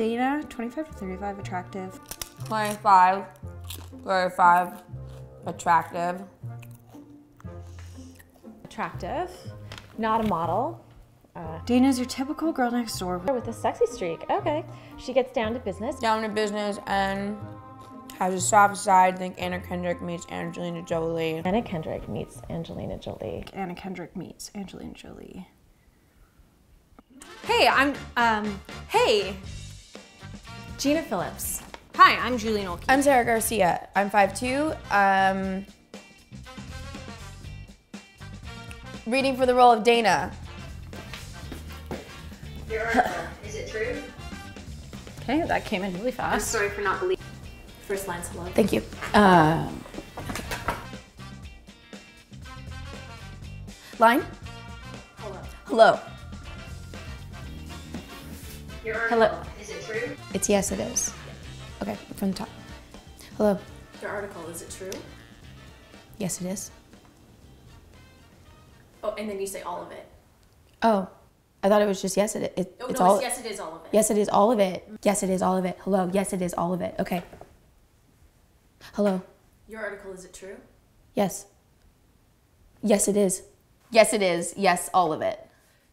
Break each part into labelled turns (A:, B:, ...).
A: Dana, 25 to 35, attractive.
B: 25, 35, attractive.
C: Attractive. Not a model.
A: Dana's your typical girl next door.
C: With a sexy streak. Okay. She gets down to business.
B: Down to business and has a soft side. Think Anna Kendrick meets Angelina Jolie.
C: Anna Kendrick meets Angelina Jolie.
A: Anna Kendrick meets Angelina Jolie.
D: Hey, I'm, um, hey.
C: Gina Phillips.
D: Hi, I'm Julie Nolke.
B: I'm Sara Garcia. I'm 5'2". Um, reading for the role of Dana.
E: Your article, is it true?
A: Okay, that came in really
E: I'm
A: fast.
E: sorry for not believing.
C: First line's hello.
B: Thank you.
F: Um,
B: Line?
C: Hello.
B: Hello.
E: Your article,
C: Hello.
E: Is it true?
B: It's yes, it is. Okay, from the top. Hello.
C: Your article, is it true?
B: Yes, it is.
C: Oh, and then you say all of it.
B: Oh, I thought it was just yes, it. it
C: Oh,
B: it's
C: no,
B: all.
C: it's yes, it is all of it.
B: Yes, it is all of it. Yes, it is all of it. Hello. Yes, it is all of it. Okay. Hello.
C: Your article, is it true?
B: Yes. Yes, it is. Yes, it is. Yes, all of it.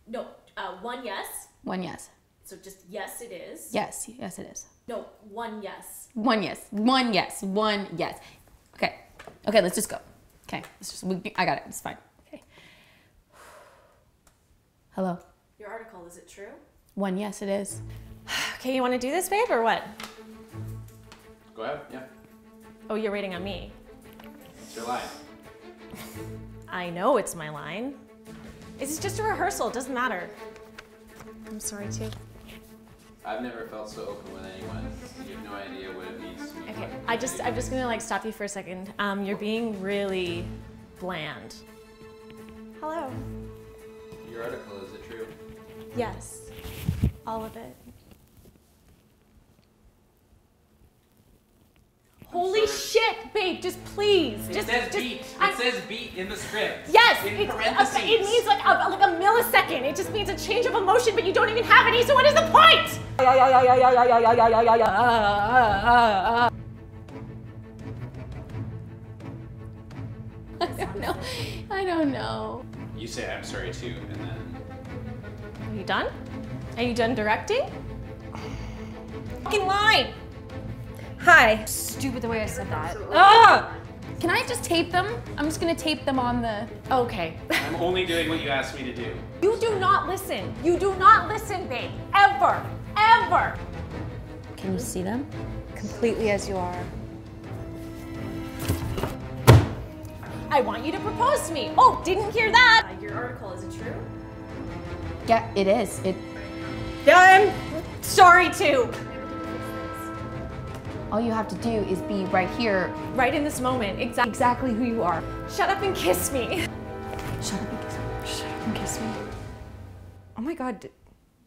C: No, uh, one yes.
B: One yes.
C: So just yes, it is.
B: Yes. Yes, it is.
C: No, one yes.
B: One yes. One yes. One yes. Okay. Okay, let's just go. Okay. Let's just. We, I got it. It's fine. Okay. Hello.
C: Your article, is it true?
B: One yes, it is.
C: Okay, you want to do this, babe, or what?
G: Go ahead, yeah.
C: Oh, you're waiting on me.
G: It's your line.
C: I know it's my line. It's just a rehearsal. It doesn't matter. I'm sorry too.
G: I've never felt so open with anyone. You have no idea what it means to me.
C: Okay, I just I'm just gonna like stop you for a second. Um, you're being really bland. Hello.
G: Your article, is it true?
C: Yes. All of it. Holy shit, babe! Just please,
G: It
C: just
G: says
C: just.
G: beat.
C: I-
G: says beat in the script.
C: Yes,
G: In
C: it's,
G: parentheses.
C: it means like a, like a millisecond. It just means a change of emotion, but you don't even have any. So what is the point?
B: I don't know. I don't know.
G: You say I'm sorry too, and then
C: Are you done? Are you done directing? Fucking line.
D: Hi. Stupid the way I said that.
C: Ah!
B: Can I just tape them? I'm just gonna tape them on the.
C: Okay.
G: I'm only doing what you asked me to do.
C: You do not listen. You do not listen, babe. Ever. Ever.
B: Can you see them?
D: Completely as you are.
C: I want you to propose to me. Oh, didn't hear that. Uh, your article, is it true?
B: Yeah, it is. It.
C: I'm sorry too.
B: All you have to do is be right here.
C: Right in this moment, exactly exactly who you are. Shut up and kiss me.
B: Shut up and kiss me.
A: Shut up and kiss me. Oh my god, did,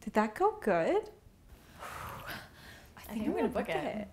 A: did that go good?
C: I think I'm gonna book it.